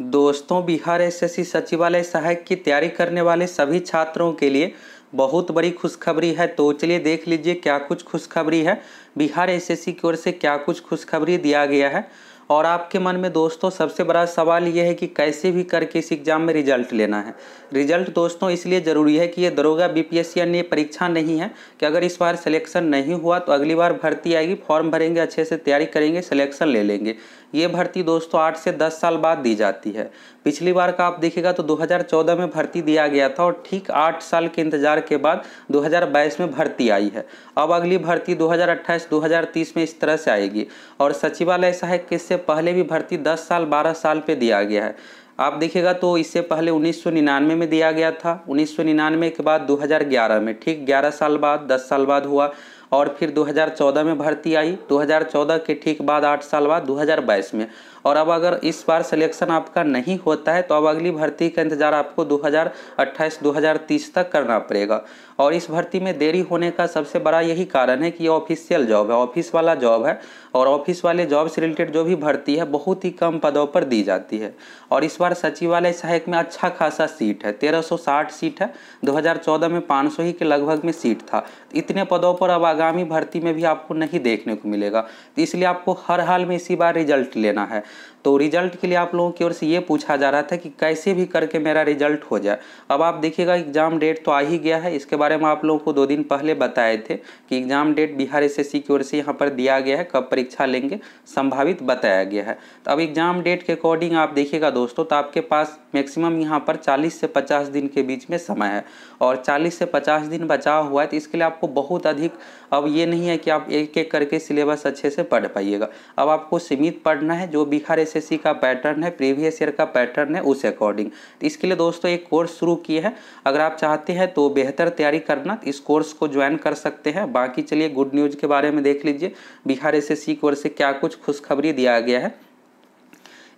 दोस्तों, बिहार एसएससी सचिवालय सहायक की तैयारी करने वाले सभी छात्रों के लिए बहुत बड़ी खुशखबरी है। तो चलिए देख लीजिए क्या कुछ खुशखबरी है। बिहार एसएससी की ओर से क्या कुछ खुशखबरी दिया गया है। और आपके मन में दोस्तों सबसे बड़ा सवाल ये है कि कैसे भी करके इस एग्ज़ाम में रिज़ल्ट लेना है। रिज़ल्ट दोस्तों इसलिए ज़रूरी है कि ये दरोगा, बीपीएससी अन्य परीक्षा नहीं है कि अगर इस बार सिलेक्शन नहीं हुआ तो अगली बार भर्ती आएगी, फॉर्म भरेंगे, अच्छे से तैयारी करेंगे, सिलेक्शन ले लेंगे। ये भर्ती दोस्तों आठ से दस साल बाद दी जाती है। पिछली बार का आप देखिएगा तो 2014 में भर्ती दिया गया था और ठीक आठ साल के इंतज़ार के बाद 2022 में भर्ती आई है। अब अगली भर्ती 2028-2030 में इस तरह से आएगी। और सचिवालय सहायक के इससे पहले भी भर्ती 10 साल 12 साल पे दिया गया है। आप देखिएगा तो इससे पहले 1999 में दिया गया था 1999 के बाद 2011 में, ठीक? 11 साल बाद 10 साल बाद हुआ, और फिर 2014 में भर्ती आई 2014 के ठीक बाद 8 साल बाद 2022 में। और अब अगर इस बार सिलेक्शन आपका नहीं होता है तो अब अगली भर्ती का इंतज़ार आपको 2028-2030 तक करना पड़ेगा। और इस भर्ती में देरी होने का सबसे बड़ा यही कारण है कि ये ऑफिशियल जॉब है, ऑफ़िस वाला जॉब है, और ऑफ़िस वाले जॉब से रिलेटेड जो भी भर्ती है, बहुत ही कम पदों पर दी जाती है। और इस बार सचिवालय सहायक में अच्छा खासा सीट है 1360 सीट है 2014 में 500 ही के लगभग में सीट था। इतने पदों पर अब आगामी भर्ती में भी आपको नहीं देखने को मिलेगा। तो इसलिए आपको हर हाल में इसी बार रिज़ल्ट लेना है। तो रिज़ल्ट के लिए आप लोगों की ओर से ये पूछा जा रहा था कि कैसे भी करके मेरा रिज़ल्ट हो जाए। अब आप देखिएगा एग्ज़ाम डेट तो आ ही गया है। इसके बारे में आप लोगों को दो दिन पहले बताए थे कि एग्ज़ाम डेट बिहार एस की ओर से यहाँ पर दिया गया है, कब परीक्षा लेंगे, संभावित बताया गया है। तो अब एग्ज़ाम डेट के अकॉर्डिंग आप देखिएगा दोस्तों तो आपके पास मैक्सिमम यहाँ पर 40 से 50 दिन के बीच में समय है। और 40 से 50 दिन बचा हुआ है तो इसके लिए आपको बहुत अधिक, अब ये नहीं है कि आप एक एक करके सिलेबस अच्छे से पढ़ पाइएगा। अब आपको सीमित पढ़ना है, जो बिहार एसएससी का पैटर्न है प्रीवियस ईयर का पैटर्न है, उस अकॉर्डिंग तो इसके लिए दोस्तों एक कोर्स शुरू किए हैं। अगर आप चाहते हैं तो बेहतर तैयारी करना, इस कोर्स को ज्वाइन कर सकते हैं। बाकी चलिए गुड न्यूज़ के बारे में देख लीजिए। बिहार एस की ओर से क्या कुछ खुशखबरी दिया गया है।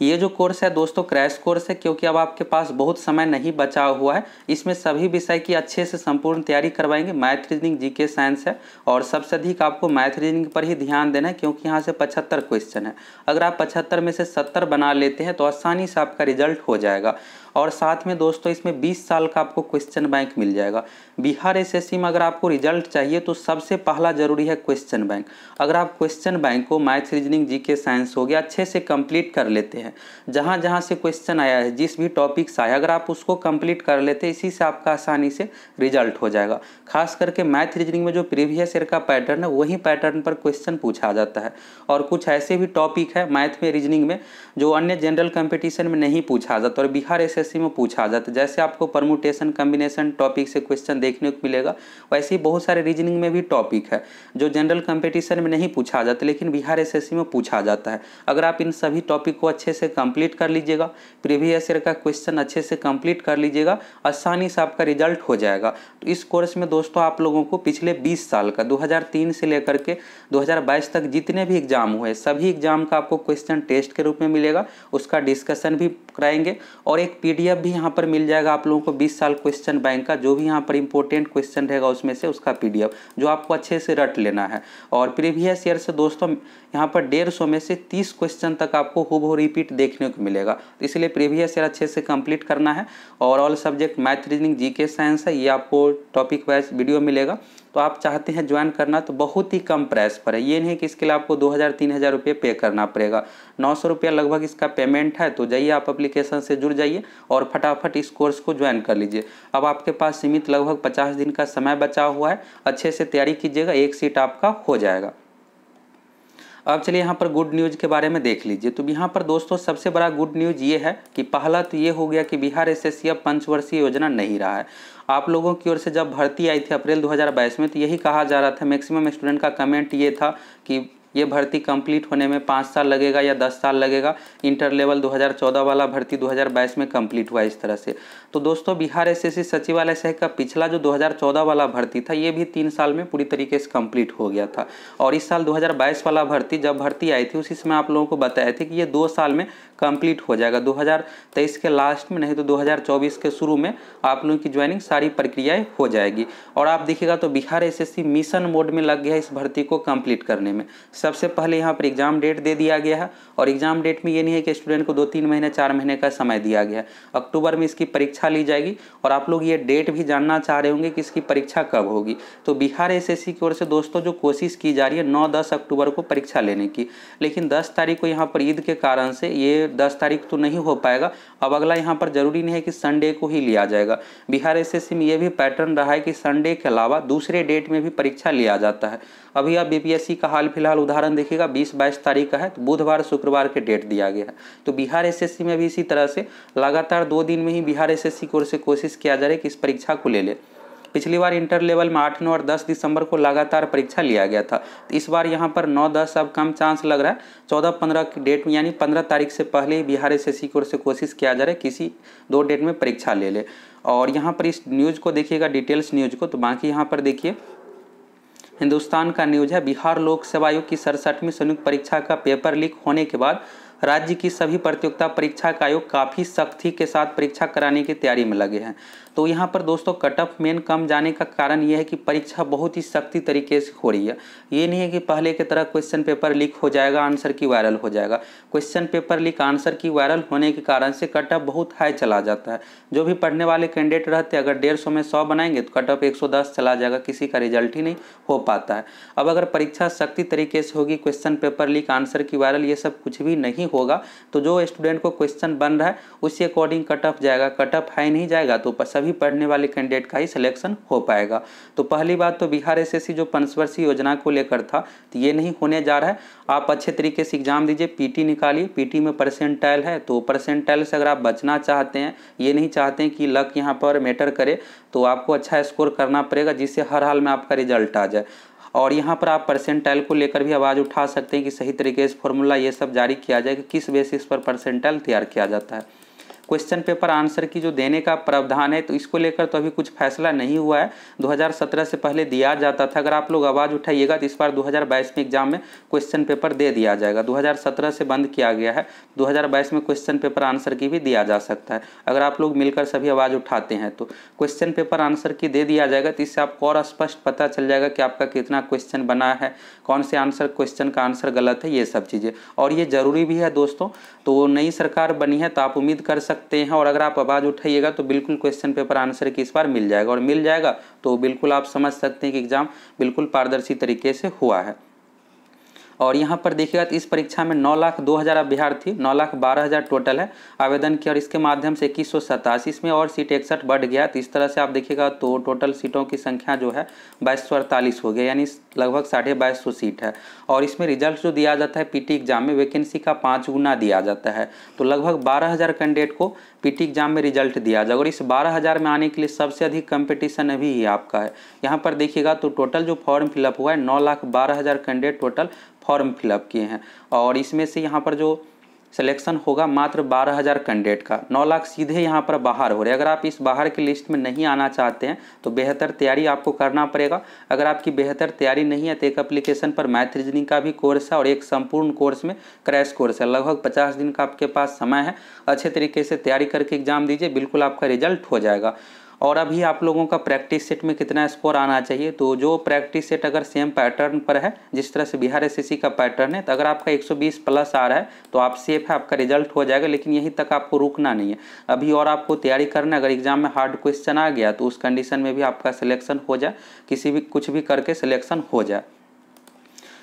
ये जो कोर्स है दोस्तों क्रैश कोर्स है, क्योंकि अब आपके पास बहुत समय नहीं बचा हुआ है। इसमें सभी विषय की अच्छे से संपूर्ण तैयारी करवाएँगे। मैथ रीजनिंग जीके साइंस है। और सबसे अधिक आपको मैथ रीजनिंग पर ही ध्यान देना है, क्योंकि यहाँ से पचहत्तर क्वेश्चन है। अगर आप पचहत्तर में से सत्तर बना लेते हैं तो आसानी से आपका रिज़ल्ट हो जाएगा। और साथ में दोस्तों, इसमें 20 साल का आपको क्वेश्चन बैंक मिल जाएगा। बिहार एसएससी में अगर आपको रिज़ल्ट चाहिए तो सबसे पहला ज़रूरी है क्वेश्चन बैंक अगर आप क्वेश्चन बैंक को मैथ रीजनिंग जीके साइंस हो गया, अच्छे से कंप्लीट कर लेते हैं। जहाँ जहाँ से क्वेश्चन आया है, जिस भी टॉपिक से आया अगर आप उसको कंप्लीट कर लेते हैं, इसी से आपका आसानी से रिज़ल्ट हो जाएगा। खास करके मैथ रीजनिंग में जो प्रीवियस ईयर का पैटर्न है, वही पैटर्न पर क्वेश्चन पूछा जाता है। और कुछ ऐसे भी टॉपिक है मैथ में रीजनिंग में, जो अन्य जनरल कंपटीशन में नहीं पूछा जाता। और बिहार एस एसएससी में पूछा जाता है। जैसे आपको परमुटेशन कम्बिनेशन टॉपिक से क्वेश्चन देखने को मिलेगा, वैसे ही बहुत सारे रीजनिंग में भी टॉपिक है, जो जनरल कंपटीशन में नहीं पूछा जाता, लेकिन बिहार एसएससी में पूछा जाता है। अगर आप इन सभी टॉपिक को अच्छे से कंप्लीट कर लीजिएगा प्रीवियस ईयर का क्वेश्चन अच्छे से कंप्लीट कर लीजिएगा, आसानी से आपका रिज़ल्ट हो जाएगा। तो इस कोर्स में दोस्तों आप लोगों को पिछले 20 साल का 2003 से लेकर के 2022 तक जितने भी एग्ज़ाम हुए, सभी एग्ज़ाम का आपको क्वेश्चन टेस्ट के रूप में मिलेगा, उसका डिस्कशन भी कराएँगे और एक पीडीएफ भी यहाँ पर मिल जाएगा। आप लोगों को 20 साल क्वेश्चन बैंक का जो भी यहाँ पर इंपॉर्टेंट क्वेश्चन रहेगा, उसमें से उसका पीडीएफ जो आपको अच्छे से रट लेना है। और प्रीवियस ईयर से दोस्तों, यहाँ पर डेढ़ सौ में से तीस क्वेश्चन तक आपको हुब रिपीट देखने को मिलेगा। तो इसलिए प्रीवियस ईयर अच्छे से कंप्लीट करना है। और all subject math reasoning G science है, ये आपको टॉपिक वाइज वीडियो मिलेगा। तो आप चाहते हैं ज्वाइन करना तो बहुत ही कम प्राइस पर है। ये नहीं कि इसके लिए आपको दो हज़ार, तीन हज़ार रुपये पे करना पड़ेगा। नौ सौ रुपया लगभग इसका पेमेंट है तो जाइए आप अप्लीकेशन से जुड़ जाइए और फटाफट इस कोर्स को ज्वाइन कर लीजिए। अब आपके पास सीमित लगभग पचास दिन का समय बचा हुआ है। अच्छे से तैयारी कीजिएगा, एक सीट आपका हो जाएगा। अब चलिए यहाँ पर गुड न्यूज़ के बारे में देख लीजिए। तो यहाँ पर दोस्तों सबसे बड़ा गुड न्यूज़ ये है कि पहला तो ये हो गया कि बिहार एसएससी अब पंचवर्षीय योजना नहीं रहा है। आप लोगों की ओर से जब भर्ती आई थी अप्रैल 2022 में तो यही कहा जा रहा था मैक्सिमम स्टूडेंट का कमेंट ये था कि ये भर्ती कंप्लीट होने में पाँच साल लगेगा या दस साल लगेगा। इंटर लेवल 2014 वाला भर्ती 2022 में कंप्लीट हुआ इस तरह से। तो दोस्तों, बिहार एसएससी सचिवालय सह का पिछला जो 2014 वाला भर्ती था, ये भी तीन साल में पूरी तरीके से कंप्लीट हो गया था। और इस साल 2022 वाला भर्ती जब भर्ती आई थी, उसी समय आप लोगों को बताया थे कि ये दो साल में कंप्लीट हो जाएगा। 2023 के लास्ट में, नहीं तो 2024 के शुरू में आप लोगों की ज्वाइनिंग सारी प्रक्रियाएँ हो जाएगी। और आप देखिएगा तो बिहार एसएससी मिशन मोड में लग गया इस भर्ती को कंप्लीट करने में। सबसे पहले यहाँ पर एग्ज़ाम डेट दे दिया गया है और एग्ज़ाम डेट में ये नहीं है कि स्टूडेंट को दो तीन महीने, चार महीने का समय दिया गया है। अक्टूबर में इसकी परीक्षा ली जाएगी और आप लोग ये डेट भी जानना चाह रहे होंगे कि इसकी परीक्षा कब होगी। तो बिहार एसएससी की ओर से दोस्तों जो कोशिश की जा रही है नौ, दस अक्टूबर को परीक्षा लेने की। लेकिन दस तारीख को यहाँ पर ईद के कारण से ये दस तारीख तो नहीं हो पाएगा। अब अगला यहाँ पर ज़रूरी नहीं है कि संडे को ही लिया जाएगा। बिहार एसएससी में ये भी पैटर्न रहा है कि संडे के अलावा दूसरे डेट में भी परीक्षा लिया जाता है। अभी आप बीपीएससी का हाल फ़िलहाल उदाहरण देखिएगा 20-22 तारीख का है तो बुधवार, शुक्रवार के डेट दिया गया है। तो बिहार एसएससी में भी इसी तरह से लगातार दो दिन में ही बिहार एसएससी की ओर से कोशिश किया जा रहा है कि इस परीक्षा को ले ले। पिछली बार इंटर लेवल में आठ, नौ और दस दिसंबर को लगातार परीक्षा लिया गया था। इस बार यहाँ पर नौ, दस अब कम चांस लग रहा है। चौदह, पंद्रह की डेट में, यानी पंद्रह तारीख से पहले ही बिहार एस की ओर से कोशिश किया जा रहा है किसी दो डेट में परीक्षा ले ले। और यहाँ पर इस न्यूज़ को देखिएगा, डिटेल्स न्यूज़ को तो बाकी यहाँ पर देखिए हिंदुस्तान का न्यूज़ है। बिहार लोक सेवा आयोग की सड़सठवीं संयुक्त परीक्षा का पेपर लीक होने के बाद राज्य की सभी प्रतियोगिता परीक्षा का आयोग काफ़ी सख्ती के साथ परीक्षा कराने की तैयारी में लगे हैं। तो यहाँ पर दोस्तों कट ऑफ़ मेन कम जाने का कारण यह है कि परीक्षा बहुत ही सख्ती तरीके से हो रही है। ये नहीं है कि पहले की तरह क्वेश्चन पेपर लीक हो जाएगा आंसर की वायरल हो जाएगा। Question paper leak answer key viral होने के कारण से कट ऑफ़ बहुत हाई चला जाता है। जो भी पढ़ने वाले कैंडिडेट रहते अगर डेढ़ सौ में सौ बनाएँगे तो कट ऑफ़ एक सौ दस चला जाएगा, किसी का रिज़ल्ट ही नहीं हो पाता है। अब अगर परीक्षा सख्ती तरीके से होगी question paper leak answer key viral ये सब कुछ भी नहीं होगा। तो जो स्टूडेंट को क्वेश्चन बन रहा है उसी अकॉर्डिंग कट ऑफ़ जाएगा। कट ऑफ़ हाई नहीं जाएगा तो सभी पढ़ने वाले कैंडिडेट का ही सिलेक्शन हो पाएगा। तो पहली बात तो बिहार एसएससी जो पंचवर्षीय योजना को लेकर था तो ये नहीं होने जा रहा है। आप अच्छे तरीके से एग्ज़ाम दीजिए पीटी निकालिए। पीटी में परसेंटाइल है तो परसेंटाइल से अगर आप बचना चाहते हैं, ये नहीं चाहते हैं कि लक यहाँ पर मैटर करे तो आपको अच्छा स्कोर करना पड़ेगा, जिससे हर हाल में आपका रिज़ल्ट आ जाए। और यहाँ पर आप परसेंटाइल को लेकर भी आवाज़ उठा सकते हैं कि सही तरीके से फॉर्मूला ये सब जारी किया जाए कि किस बेसिस पर परसेंटाइल तैयार किया जाता है। क्वेश्चन पेपर आंसर की जो देने का प्रावधान है तो इसको लेकर तो अभी कुछ फैसला नहीं हुआ है। 2017 से पहले दिया जाता था। अगर आप लोग आवाज़ उठाइएगा तो इस बार 2022 में एग्ज़ाम में क्वेश्चन पेपर दे दिया जाएगा। 2017 से बंद किया गया है। 2022 में क्वेश्चन पेपर आंसर की भी दिया जा सकता है। अगर आप लोग मिलकर सभी आवाज़ उठाते हैं तो क्वेश्चन पेपर आंसर की दे दिया जाएगा तो इससे आपको और स्पष्ट पता चल जाएगा कि आपका कितना क्वेश्चन बना है, कौन से आंसर, क्वेश्चन का आंसर गलत है, ये सब चीज़ें। और ये ज़रूरी भी है दोस्तों तो नई सरकार बनी है तो आप उम्मीद कर सकते सकते हैं और अगर आप आवाज़ उठाइएगा तो बिल्कुल क्वेश्चन पेपर आंसर की इस बार मिल जाएगा और मिल जाएगा तो बिल्कुल आप समझ सकते हैं कि एग्ज़ाम बिल्कुल पारदर्शी तरीके से हुआ है। और यहाँ पर देखिएगा तो इस परीक्षा में नौ लाख दो हज़ार अभ्यर्थी, नौ लाख बारह हज़ार टोटल है आवेदन किया और इसके माध्यम से इक्कीस सौ सतासी, इसमें और सीट इकसठ बढ़ गया। तो इस तरह से आप देखिएगा तो टोटल सीटों की संख्या जो है बाईस सौ अड़तालीस हो गया यानी लगभग साढ़े बाईस सौ सीट है। और इसमें रिज़ल्ट जो दिया जाता है पीटी एग्ज़ाम में वैकेंसी का पाँच गुना दिया जाता है। तो लगभग बारह हज़ार कैंडिडेट को पीटी एग्ज़ाम में रिज़ल्ट दिया। जाए और इस बारह हज़ार में आने के लिए सबसे अधिक कंपटीशन अभी ही आपका है। यहाँ पर देखिएगा तो टोटल जो फॉर्म फिलअप हुआ है, नौ लाख बारह हज़ार कैंडिडेट टोटल फॉर्म फिलअप किए हैं। और इसमें से यहाँ पर जो सिलेक्शन होगा मात्र बारह हज़ार कैंडिडेट का। नौ लाख सीधे यहाँ पर बाहर हो रहे अगर आप इस बाहर की लिस्ट में नहीं आना चाहते हैं तो बेहतर तैयारी आपको करना पड़ेगा। अगर आपकी बेहतर तैयारी नहीं है तो एक अप्लीकेशन पर मैथ रीजनिंग का भी कोर्स है और एक संपूर्ण कोर्स में क्रैश कोर्स है। लगभग पचास दिन का आपके पास समय है। अच्छे तरीके से तैयारी करके एग्ज़ाम दीजिए, बिल्कुल आपका रिज़ल्ट हो जाएगा। और अभी आप लोगों का प्रैक्टिस सेट में कितना स्कोर आना चाहिए? तो जो प्रैक्टिस सेट अगर सेम पैटर्न पर है, जिस तरह से बिहार एस का पैटर्न है तो अगर आपका 120 प्लस आ रहा है तो आप सेफ़ है, आपका रिज़ल्ट हो जाएगा, लेकिन यहीं तक आपको रुकना नहीं है। अभी और आपको तैयारी करना अगर एग्ज़ाम में हार्ड क्वेश्चन आ गया तो उस कंडीशन में भी आपका सिलेक्शन हो जाए, किसी भी कुछ भी करके सिलेक्शन हो जाए।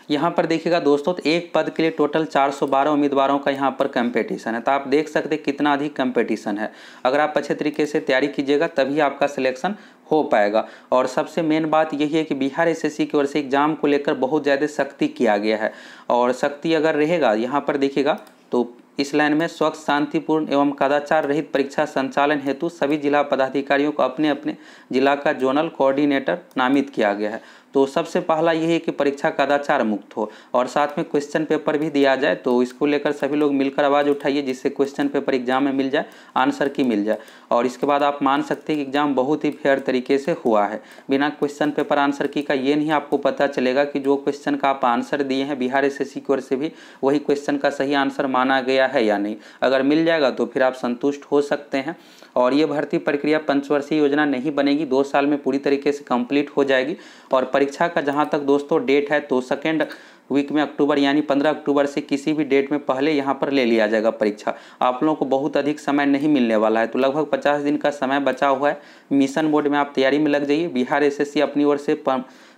यहाँ पर देखिएगा दोस्तों तो एक पद के लिए टोटल 412 उम्मीदवारों का यहाँ पर कंपटीशन है। तो आप देख सकते कितना अधिक कंपटीशन है। अगर आप अच्छे तरीके से तैयारी कीजिएगा, तभी आपका सिलेक्शन हो पाएगा। और सबसे मेन बात यही है कि बिहार एसएससी की ओर से एग्ज़ाम को लेकर बहुत ज़्यादा सख्ती किया गया है। और सख्ती अगर रहेगा, यहाँ पर देखिएगा तो इस लाइन में स्वच्छ, शांतिपूर्ण एवं कदाचार रहित परीक्षा संचालन हेतु सभी जिला पदाधिकारियों को अपने अपने जिला का जोनल कोऑर्डिनेटर नामित किया गया है। तो सबसे पहला यही है कि परीक्षा कदाचार मुक्त हो। और साथ में क्वेश्चन पेपर भी दिया जाए तो इसको लेकर सभी लोग मिलकर आवाज़ उठाइए, जिससे क्वेश्चन पेपर एग्ज़ाम में मिल जाए आंसर की मिल जाए। और इसके बाद आप मान सकते हैं कि एग्ज़ाम बहुत ही फेयर तरीके से हुआ है। बिना क्वेश्चन पेपर आंसर की का ये नहीं आपको पता चलेगा कि जो क्वेश्चन का आप आंसर दिए हैं, बिहार एस की ओर से भी, वही क्वेश्चन का सही आंसर माना गया है या नहीं। अगर मिल जाएगा तो फिर आप संतुष्ट हो सकते हैं। और ये भर्ती प्रक्रिया पंचवर्षीय योजना नहीं बनेगी, दो साल में पूरी तरीके से कंप्लीट हो जाएगी। और परीक्षा का जहाँ तक दोस्तों डेट है तो सेकेंड वीक में अक्टूबर यानी पंद्रह अक्टूबर से किसी भी डेट में पहले यहाँ पर ले लिया जाएगा परीक्षा। आप लोगों को बहुत अधिक समय नहीं मिलने वाला है तो लगभग पचास दिन का समय बचा हुआ है। मिशन बोर्ड में आप तैयारी में लग जाइए। बिहार एसएससी अपनी ओर से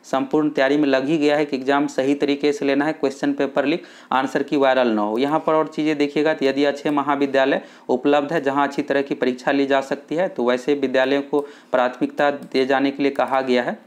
संपूर्ण तैयारी में लग ही गया है कि एग्ज़ाम सही तरीके से लेना है question paper leak answer key viral ना हो। यहाँ पर और चीज़ें देखिएगा तो यदि अच्छे महाविद्यालय उपलब्ध है, जहाँ अच्छी तरह की परीक्षा ली जा सकती है तो वैसे विद्यालयों को प्राथमिकता दिए जाने के लिए कहा गया है।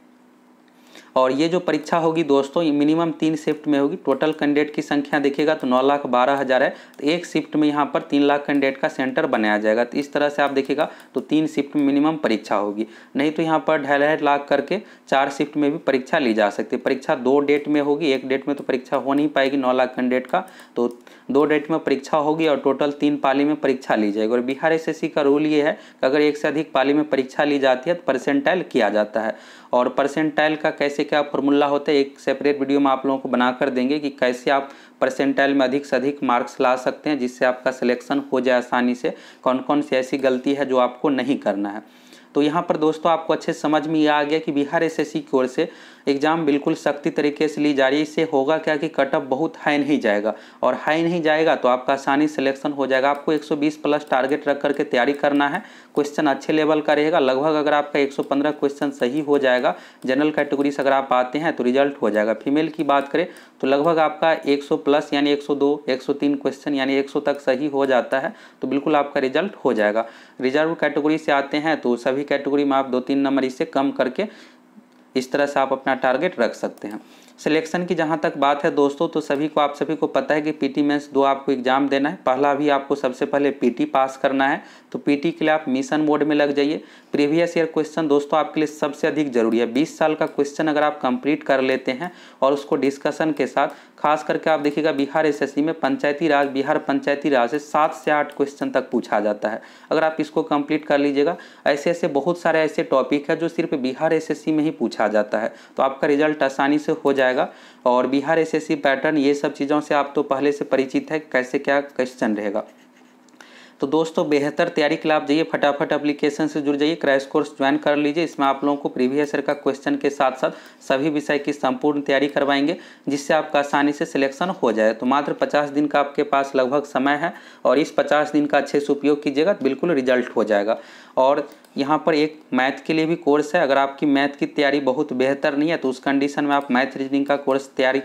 और ये जो परीक्षा होगी दोस्तों मिनिमम तीन शिफ्ट में होगी। टोटल कैंडिडेट की संख्या देखिएगा तो नौ लाख बारह हज़ार है। तो एक शिफ्ट में यहाँ पर तीन लाख कैंडिडेट का सेंटर बनाया जाएगा। तो इस तरह से आप देखिएगा तो तीन शिफ्ट में मिनिमम परीक्षा होगी। नहीं तो यहाँ पर ढाई ढाई लाख करके चार शिफ्ट में भी परीक्षा ली जा सकती है। परीक्षा दो डेट में होगी। एक डेट में तो परीक्षा हो नहीं पाएगी नौ लाख कैंडिडेट का। तो दो डेट में परीक्षा होगी और टोटल तीन पाली में परीक्षा ली जाएगी। और बिहार एसएससी का रूल ये है कि अगर एक से अधिक पाली में परीक्षा ली जाती है तो परसेंटाइल किया जाता है। और परसेंटाइल का कैसे क्या फॉर्मूला होता है, एक सेपरेट वीडियो में आप लोगों को बना कर देंगे कि कैसे आप परसेंटाइल में अधिक से अधिक मार्क्स ला सकते हैं, जिससे आपका सिलेक्शन हो जाए आसानी से। कौन कौन सी ऐसी गलती है जो आपको नहीं करना है। तो यहाँ पर दोस्तों, आपको अच्छे समझ में ये आ गया कि बिहार एसएससी की ओर से एग्ज़ाम बिल्कुल सख्ती तरीके से ली जा रही है। इससे होगा क्या कि कटअप बहुत हाई नहीं जाएगा? और हाई नहीं जाएगा तो आपका आसानी सिलेक्शन हो जाएगा। आपको 120 प्लस टारगेट रख करके तैयारी करना है। क्वेश्चन अच्छे लेवल का रहेगा। लगभग अगर आपका 115 क्वेश्चन सही हो जाएगा, जनरल कैटेगरी से अगर आप आते हैं तो रिज़ल्ट हो जाएगा। फीमेल की बात करें तो लगभग आपका 100 प्लस यानी 102 103 क्वेश्चन यानी 100 तक सही हो जाता है तो बिल्कुल आपका रिज़ल्ट हो जाएगा। रिज़र्व कैटेगरी से आते हैं तो सभी कैटेगरी में आप दो तीन नंबर इससे कम करके इस तरह से आप अपना टारगेट रख सकते हैं। सिलेक्शन की जहाँ तक बात है दोस्तों तो सभी को, आप सभी को पता है कि पीटी मेंस दो आपको एग्ज़ाम देना है। पहला भी आपको सबसे पहले पीटी पास करना है। तो पीटी के लिए आप मिशन मोड में लग जाइए। प्रीवियस ईयर क्वेश्चन दोस्तों आपके लिए सबसे अधिक ज़रूरी है। बीस साल का क्वेश्चन अगर आप कंप्लीट कर लेते हैं और उसको डिस्कशन के साथ खास करके आप देखिएगा, बिहार एसएससी में पंचायती राज, बिहार पंचायती राज से सात से आठ क्वेश्चन तक पूछा जाता है। अगर आप इसको कंप्लीट कर लीजिएगा, ऐसे ऐसे बहुत सारे ऐसे टॉपिक है जो सिर्फ़ बिहार एसएससी में ही पूछा जाता है। तो आपका रिज़ल्ट आसानी से हो जाएगा और बिहार एसएससी पैटर्न ये सब चीज़ों से आप तो पहले से परिचित है, कैसे क्या क्वेश्चन रहेगा। तो दोस्तों, बेहतर तैयारी के लिए आप जाइए, फटाफट एप्लीकेशन से जुड़ जाइए क्रैश कोर्स ज्वाइन कर लीजिए। इसमें आप लोगों को प्रीवियस ईयर का क्वेश्चन के साथ साथ सभी विषय की संपूर्ण तैयारी करवाएँगे, जिससे आपका आसानी से सिलेक्शन हो जाए। तो मात्र पचास दिन का आपके पास लगभग समय है और इस पचास दिन का अच्छे से उपयोग कीजिएगा, बिल्कुल रिज़ल्ट हो जाएगा। और यहाँ पर एक मैथ के लिए भी कोर्स है। अगर आपकी मैथ की तैयारी बहुत बेहतर नहीं है तो उस कंडीशन में आप मैथ रीजनिंग का कोर्स तैयारी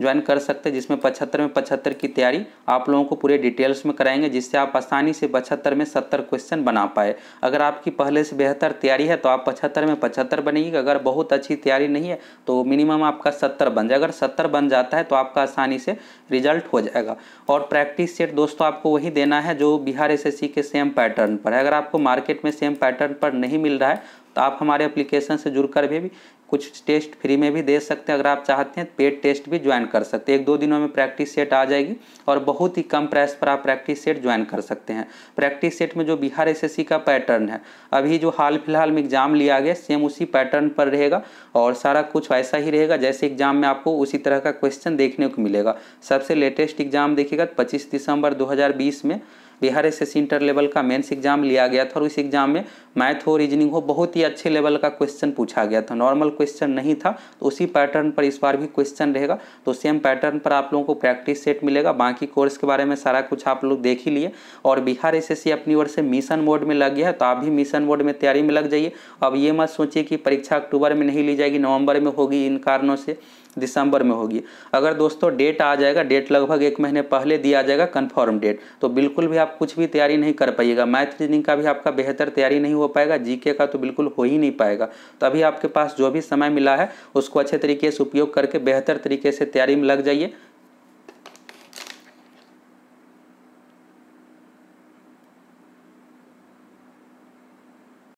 ज्वाइन कर सकते हैं, जिसमें पचहत्तर में पचहत्तर की तैयारी आप लोगों को पूरे डिटेल्स में कराएँगे, जिससे आप आसानी से पचहत्तर में सत्तर क्वेश्चन बना पाए। अगर आपकी पहले से बेहतर तैयारी है तो आप पचहत्तर में पचहत्तर बनेगी। अगर बहुत अच्छी तैयारी नहीं है तो मिनिमम आपका सत्तर बन जाए अगर सत्तर बन जाता है तो आपका आसानी से रिज़ल्ट हो जाएगा। और प्रैक्टिस सेट दोस्तों, आपको वही देना है, जो बिहार एसएससी के सेम पैटर्न पर है। अगर आपको मार्केट में सेम पैटर्न पर नहीं मिल रहा है तो आप हमारे एप्लीकेशन से जुड़ जुड़कर भी कुछ टेस्ट फ्री में भी दे सकते हैं। अगर आप चाहते हैं पेड टेस्ट भी ज्वाइन कर सकते हैं। एक दो दिनों में प्रैक्टिस सेट आ जाएगी और बहुत ही कम प्राइस पर आप प्रैक्टिस सेट ज्वाइन कर सकते हैं। प्रैक्टिस सेट में जो बिहार एसएससी का पैटर्न है, अभी जो हाल फ़िलहाल में एग्ज़ाम लिया गया सेम उसी पैटर्न पर रहेगा और सारा कुछ वैसा ही रहेगा। जैसे एग्ज़ाम में आपको उसी तरह का क्वेश्चन देखने को मिलेगा। सबसे लेटेस्ट एग्ज़ाम देखिएगा, पच्चीस दिसंबर दो हज़ार बीस में। बिहार एसएससी इंटर लेवल का मेंस एग्ज़ाम लिया गया था और उस एग्ज़ाम में मैथ हो रीजनिंग हो बहुत ही अच्छे लेवल का क्वेश्चन पूछा गया था। नॉर्मल क्वेश्चन नहीं था तो उसी पैटर्न पर इस बार भी क्वेश्चन रहेगा। तो सेम पैटर्न पर आप लोगों को प्रैक्टिस सेट मिलेगा। बाकी कोर्स के बारे में सारा कुछ आप लोग देख ही लिए। और बिहार एस अपनी ओर से मिशन मोड में लग गया है तो आप भी मिशन मोड में तैयारी में लग जाइए। अब ये मत सोचिए कि परीक्षा अक्टूबर में नहीं ली जाएगी, नवंबर में होगी, इन कारणों से दिसंबर में होगी। अगर दोस्तों डेट आ जाएगा डेट लगभग एक महीने पहले दिया जाएगा कंफर्म डेट तो बिल्कुल भी आप कुछ भी तैयारी नहीं कर पाइएगा। मैथ रीजनिंग का भी आपका बेहतर तैयारी नहीं हो पाएगा, जीके का तो बिल्कुल हो ही नहीं पाएगा। तो अभी आपके पास जो भी समय मिला है, उसको अच्छे तरीके से उपयोग करके बेहतर तरीके से तैयारी में लग जाइए।